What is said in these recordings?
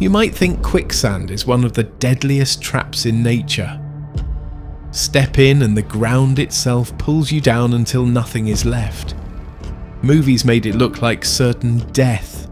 You might think quicksand is one of the deadliest traps in nature. Step in and the ground itself pulls you down until nothing is left. Movies made it look like certain death.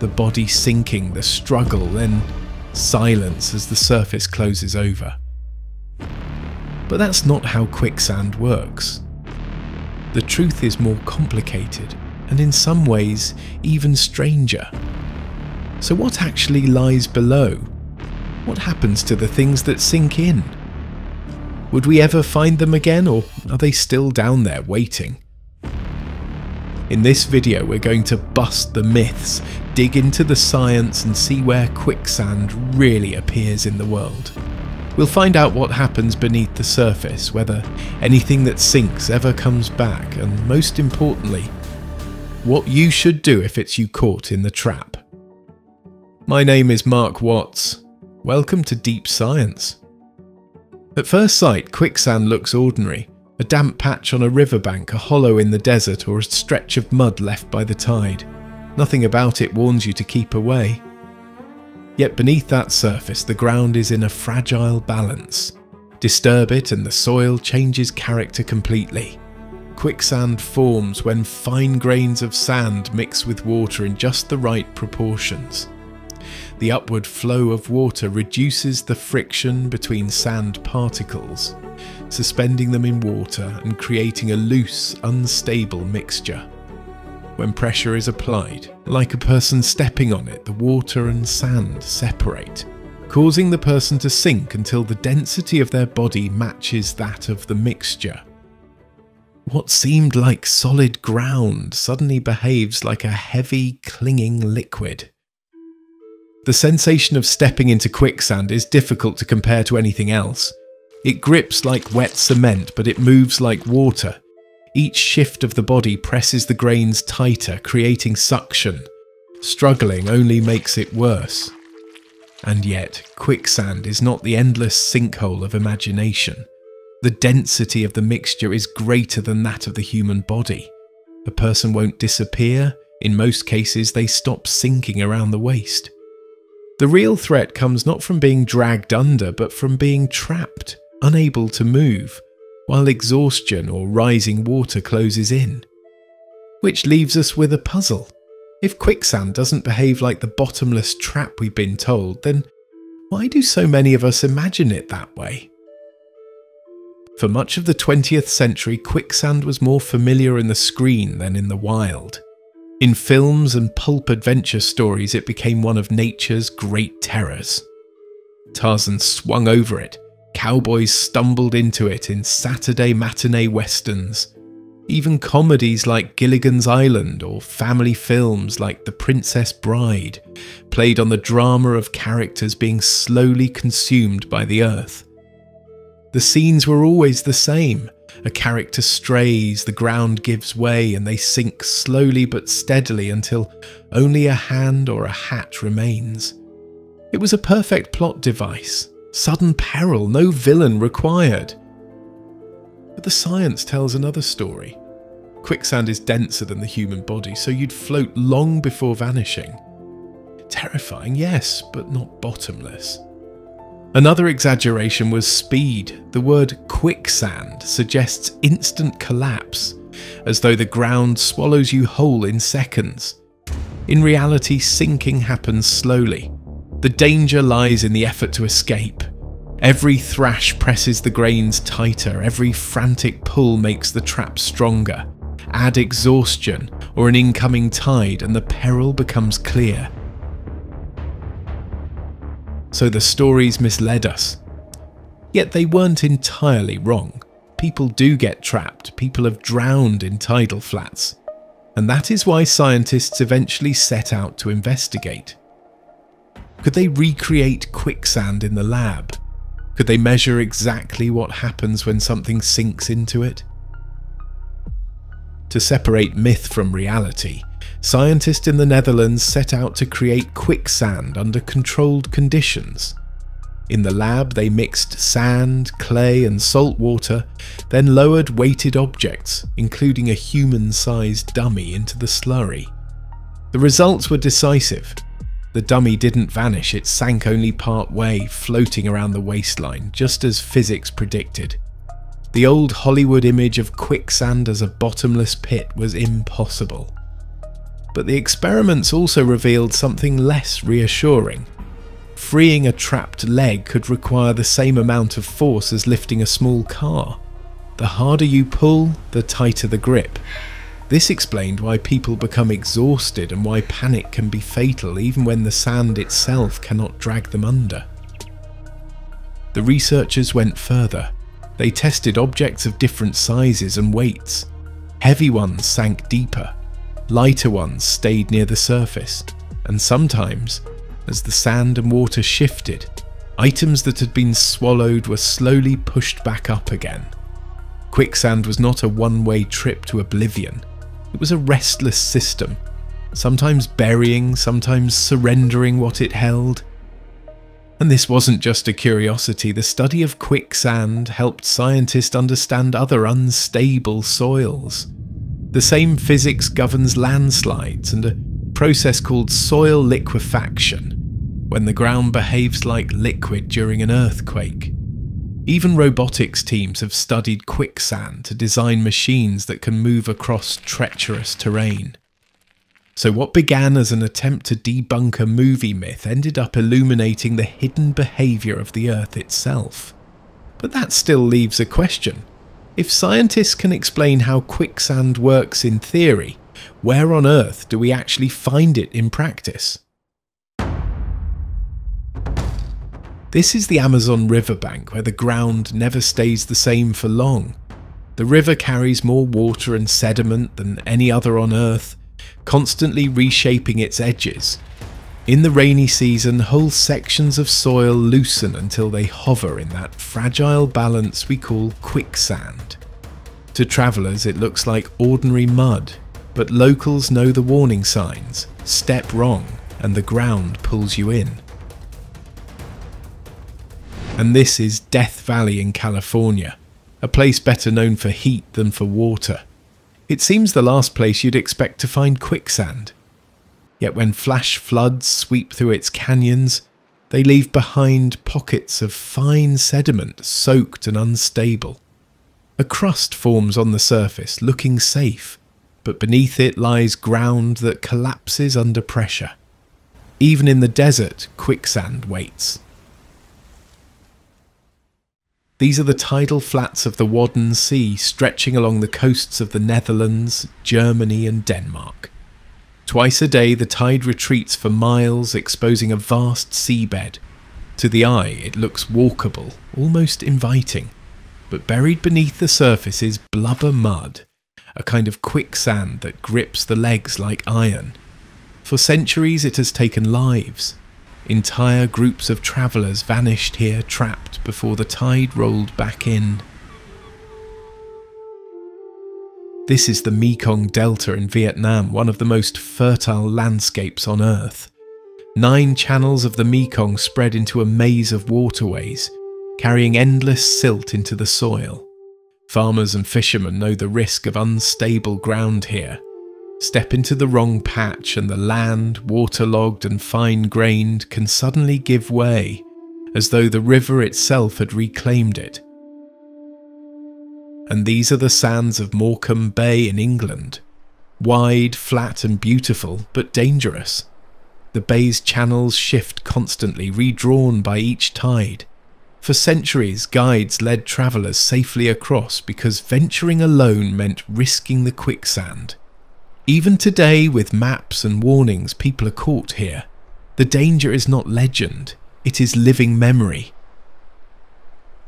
The body sinking, the struggle, then silence as the surface closes over. But that's not how quicksand works. The truth is more complicated, and in some ways even stranger. So, what actually lies below? What happens to the things that sink in? Would we ever find them again, or are they still down there waiting? In this video, we're going to bust the myths, dig into the science, and see where quicksand really appears in the world. We'll find out what happens beneath the surface, whether anything that sinks ever comes back, and most importantly, what you should do if it's you caught in the trap. My name is Mark Watts. Welcome to Deep Science. At first sight, quicksand looks ordinary a damp patch on a riverbank, a hollow in the desert, or a stretch of mud left by the tide. Nothing about it warns you to keep away. Yet beneath that surface, the ground is in a fragile balance. Disturb it and the soil changes character completely. Quicksand forms when fine grains of sand mix with water in just the right proportions. The upward flow of water reduces the friction between sand particles, suspending them in water and creating a loose, unstable mixture. When pressure is applied, like a person stepping on it, the water and sand separate, causing the person to sink until the density of their body matches that of the mixture. What seemed like solid ground suddenly behaves like a heavy, clinging liquid. The sensation of stepping into quicksand is difficult to compare to anything else. It grips like wet cement, but it moves like water, each shift of the body presses the grains tighter, creating suction. Struggling only makes it worse. And yet, quicksand is not the endless sinkhole of imagination. The density of the mixture is greater than that of the human body. A person won't disappear, in most cases, they stop sinking around the waist. The real threat comes not from being dragged under, but from being trapped, unable to move, while exhaustion or rising water closes in. Which leaves us with a puzzle. If quicksand doesn't behave like the bottomless trap we've been told, then why do so many of us imagine it that way? For much of the 20th century, quicksand was more familiar in the screen than in the wild. In films and pulp adventure stories, it became one of nature's great terrors. Tarzan swung over it, Cowboys stumbled into it in Saturday matinee westerns. Even comedies like Gilligan's Island or family films like The Princess Bride played on the drama of characters being slowly consumed by the earth. The scenes were always the same. A character strays, the ground gives way, and they sink slowly but steadily until only a hand or a hat remains. It was a perfect plot device, Sudden peril, no villain required. But the science tells another story. Quicksand is denser than the human body, so you'd float long before vanishing. Terrifying, yes, but not bottomless. Another exaggeration was speed. The word quicksand suggests instant collapse, as though the ground swallows you whole in seconds. In reality, sinking happens slowly, the danger lies in the effort to escape. Every thrash presses the grains tighter, every frantic pull makes the trap stronger. Add exhaustion or an incoming tide, and the peril becomes clear. So the stories misled us. Yet they weren't entirely wrong. People do get trapped, people have drowned in tidal flats. And that is why scientists eventually set out to investigate. Could they recreate quicksand in the lab? Could they measure exactly what happens when something sinks into it? To separate myth from reality, scientists in the Netherlands set out to create quicksand under controlled conditions. In the lab, they mixed sand, clay, and salt water, then lowered weighted objects, including a human sized dummy, into the slurry. The results were decisive. The dummy didn't vanish, it sank only part way, floating around the waistline, just as physics predicted. The old Hollywood image of quicksand as a bottomless pit was impossible. But the experiments also revealed something less reassuring. Freeing a trapped leg could require the same amount of force as lifting a small car. The harder you pull, the tighter the grip. This explained why people become exhausted and why panic can be fatal even when the sand itself cannot drag them under. The researchers went further. They tested objects of different sizes and weights. Heavy ones sank deeper, lighter ones stayed near the surface, and sometimes, as the sand and water shifted, items that had been swallowed were slowly pushed back up again. Quicksand was not a one-way trip to oblivion. It was a restless system, sometimes burying, sometimes surrendering what it held. And this wasn't just a curiosity, the study of quicksand helped scientists understand other unstable soils. The same physics governs landslides and a process called soil liquefaction, when the ground behaves like liquid during an earthquake. Even robotics teams have studied quicksand to design machines that can move across treacherous terrain. So, what began as an attempt to debunk a movie myth ended up illuminating the hidden behaviour of the Earth itself. But that still leaves a question. If scientists can explain how quicksand works in theory, where on Earth do we actually find it in practice? This is the Amazon riverbank where the ground never stays the same for long. The river carries more water and sediment than any other on Earth, constantly reshaping its edges. In the rainy season, whole sections of soil loosen until they hover in that fragile balance we call quicksand. To travellers, it looks like ordinary mud, but locals know the warning signs step wrong, and the ground pulls you in and this is Death Valley in California, a place better known for heat than for water. It seems the last place you'd expect to find quicksand. Yet when flash floods sweep through its canyons, they leave behind pockets of fine sediment soaked and unstable. A crust forms on the surface, looking safe, but beneath it lies ground that collapses under pressure. Even in the desert, quicksand waits. These are the tidal flats of the Wadden Sea stretching along the coasts of the Netherlands, Germany and Denmark. Twice a day the tide retreats for miles exposing a vast seabed. To the eye it looks walkable, almost inviting, but buried beneath the surface is blubber mud, a kind of quicksand that grips the legs like iron. For centuries it has taken lives, Entire groups of travellers vanished here trapped before the tide rolled back in. This is the Mekong Delta in Vietnam, one of the most fertile landscapes on Earth. Nine channels of the Mekong spread into a maze of waterways, carrying endless silt into the soil. Farmers and fishermen know the risk of unstable ground here, Step into the wrong patch and the land, waterlogged and fine grained, can suddenly give way, as though the river itself had reclaimed it. And these are the sands of Morecambe Bay in England. Wide, flat and beautiful, but dangerous. The bay's channels shift constantly, redrawn by each tide. For centuries, guides led travellers safely across because venturing alone meant risking the quicksand. Even today, with maps and warnings, people are caught here. The danger is not legend, it is living memory.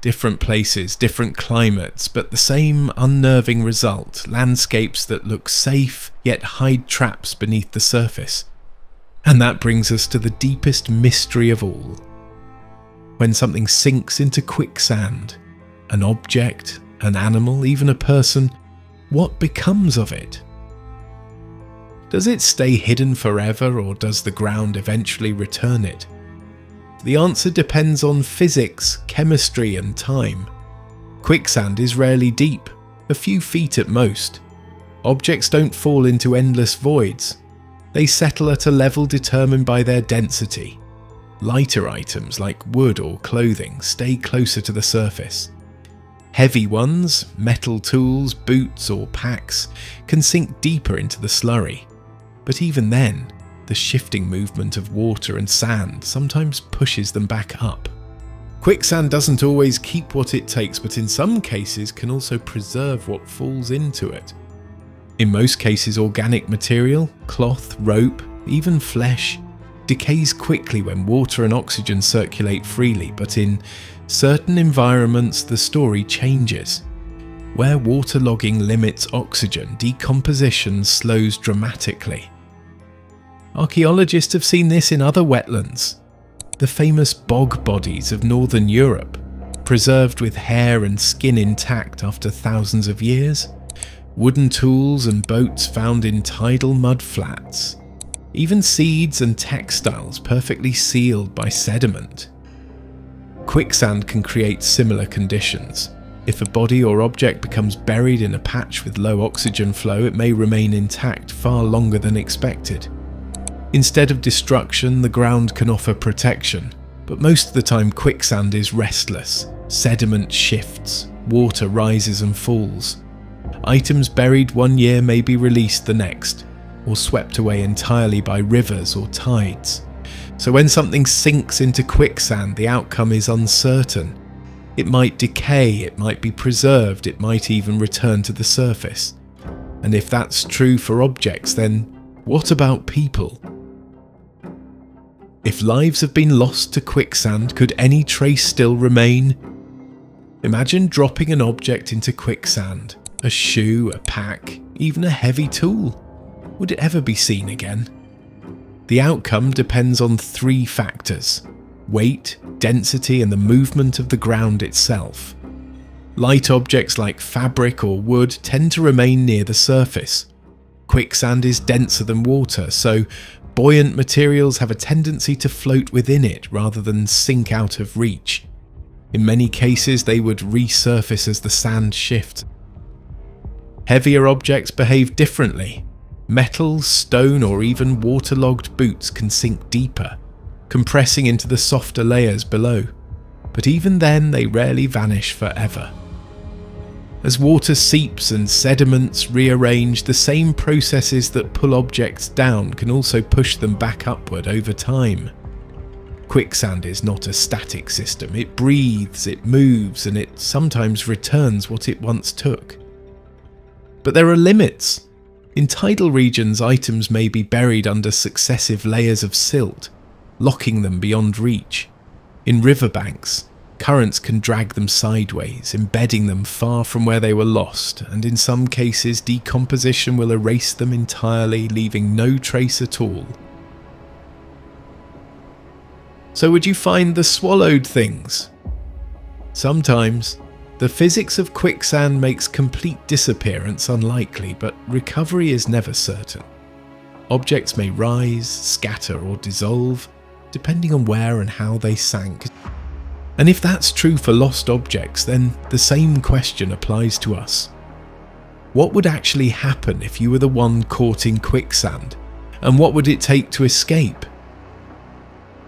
Different places, different climates, but the same unnerving result landscapes that look safe yet hide traps beneath the surface. And that brings us to the deepest mystery of all. When something sinks into quicksand, an object, an animal, even a person, what becomes of it? Does it stay hidden forever or does the ground eventually return it? The answer depends on physics, chemistry and time. Quicksand is rarely deep, a few feet at most. Objects don't fall into endless voids. They settle at a level determined by their density. Lighter items like wood or clothing stay closer to the surface. Heavy ones, metal tools, boots, or packs, can sink deeper into the slurry. But even then, the shifting movement of water and sand sometimes pushes them back up. Quicksand doesn't always keep what it takes, but in some cases can also preserve what falls into it. In most cases, organic material, cloth, rope, even flesh, decays quickly when water and oxygen circulate freely, but in certain environments the story changes. Where waterlogging limits oxygen, decomposition slows dramatically. Archaeologists have seen this in other wetlands. The famous bog bodies of northern Europe, preserved with hair and skin intact after thousands of years, wooden tools and boats found in tidal mud flats, even seeds and textiles perfectly sealed by sediment. Quicksand can create similar conditions. If a body or object becomes buried in a patch with low oxygen flow, it may remain intact far longer than expected. Instead of destruction, the ground can offer protection, but most of the time quicksand is restless. Sediment shifts, water rises and falls. Items buried one year may be released the next, or swept away entirely by rivers or tides. So when something sinks into quicksand, the outcome is uncertain. It might decay, it might be preserved, it might even return to the surface. And if that's true for objects, then what about people? If lives have been lost to quicksand, could any trace still remain? Imagine dropping an object into quicksand a shoe, a pack, even a heavy tool. Would it ever be seen again? The outcome depends on three factors weight, density, and the movement of the ground itself. Light objects like fabric or wood tend to remain near the surface. Quicksand is denser than water, so buoyant materials have a tendency to float within it rather than sink out of reach. In many cases, they would resurface as the sand shifts. Heavier objects behave differently. Metal, stone, or even waterlogged boots can sink deeper, compressing into the softer layers below. But even then, they rarely vanish forever. As water seeps and sediments rearrange, the same processes that pull objects down can also push them back upward over time. Quicksand is not a static system, it breathes, it moves, and it sometimes returns what it once took. But there are limits. In tidal regions, items may be buried under successive layers of silt, locking them beyond reach. In riverbanks, currents can drag them sideways, embedding them far from where they were lost, and in some cases, decomposition will erase them entirely, leaving no trace at all. So, would you find the swallowed things? Sometimes. The physics of quicksand makes complete disappearance unlikely, but recovery is never certain. Objects may rise, scatter, or dissolve, depending on where and how they sank. And if that's true for lost objects, then the same question applies to us. What would actually happen if you were the one caught in quicksand? And what would it take to escape?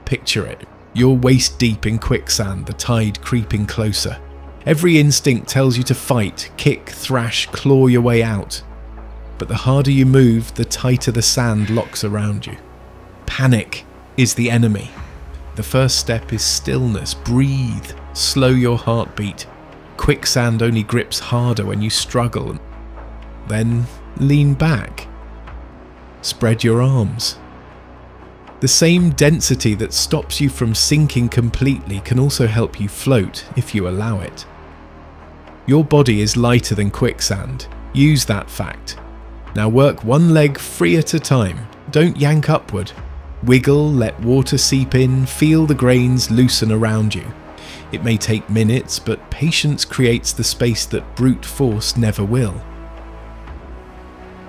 Picture it. You're waist deep in quicksand, the tide creeping closer. Every instinct tells you to fight, kick, thrash, claw your way out. But the harder you move, the tighter the sand locks around you. Panic is the enemy. The first step is stillness. Breathe. Slow your heartbeat. Quicksand only grips harder when you struggle. Then lean back. Spread your arms. The same density that stops you from sinking completely can also help you float if you allow it. Your body is lighter than quicksand. Use that fact. Now work one leg free at a time. Don't yank upward. Wiggle, let water seep in, feel the grains loosen around you. It may take minutes, but patience creates the space that brute force never will.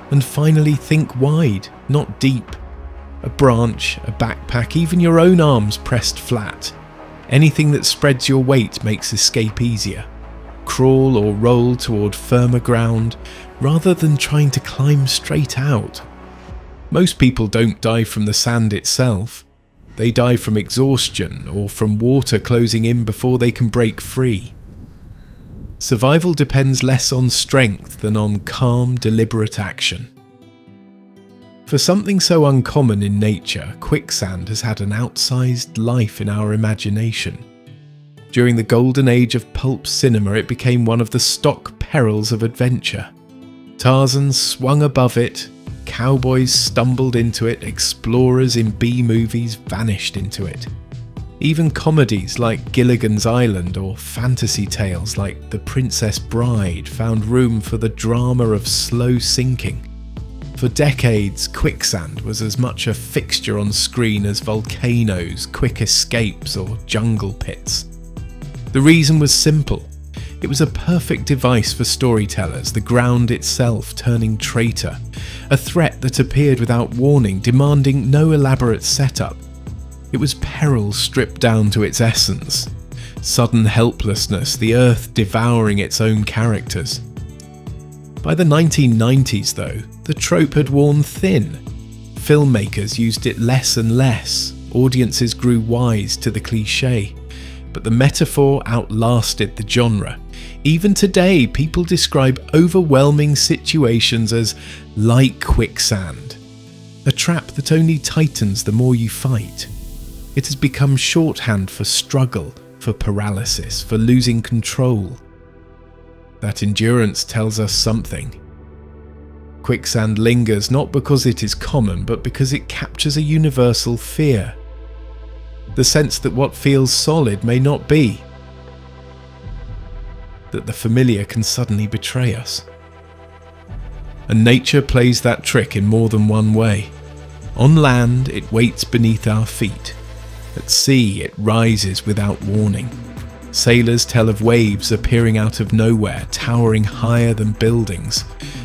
And finally, think wide, not deep. A branch, a backpack, even your own arms pressed flat. Anything that spreads your weight makes escape easier crawl or roll toward firmer ground rather than trying to climb straight out. Most people don't die from the sand itself. They die from exhaustion or from water closing in before they can break free. Survival depends less on strength than on calm, deliberate action. For something so uncommon in nature, quicksand has had an outsized life in our imagination. During the golden age of pulp cinema, it became one of the stock perils of adventure. Tarzan swung above it, cowboys stumbled into it, explorers in B movies vanished into it. Even comedies like Gilligan's Island or fantasy tales like The Princess Bride found room for the drama of slow sinking. For decades, quicksand was as much a fixture on screen as volcanoes, quick escapes, or jungle pits. The reason was simple. It was a perfect device for storytellers, the ground itself turning traitor, a threat that appeared without warning, demanding no elaborate setup. It was peril stripped down to its essence, sudden helplessness, the earth devouring its own characters. By the 1990s, though, the trope had worn thin. Filmmakers used it less and less, audiences grew wise to the cliche. But the metaphor outlasted the genre. Even today, people describe overwhelming situations as like quicksand, a trap that only tightens the more you fight. It has become shorthand for struggle, for paralysis, for losing control. That endurance tells us something. Quicksand lingers not because it is common, but because it captures a universal fear. The sense that what feels solid may not be. That the familiar can suddenly betray us. And nature plays that trick in more than one way. On land, it waits beneath our feet. At sea, it rises without warning. Sailors tell of waves appearing out of nowhere, towering higher than buildings,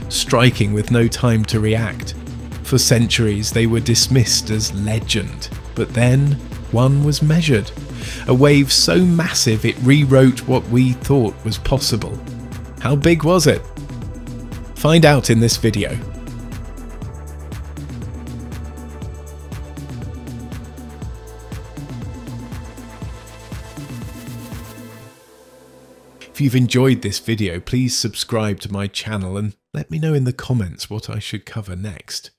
striking with no time to react. For centuries they were dismissed as legend, but then one was measured. A wave so massive it rewrote what we thought was possible. How big was it? Find out in this video. If you've enjoyed this video, please subscribe to my channel and let me know in the comments what I should cover next.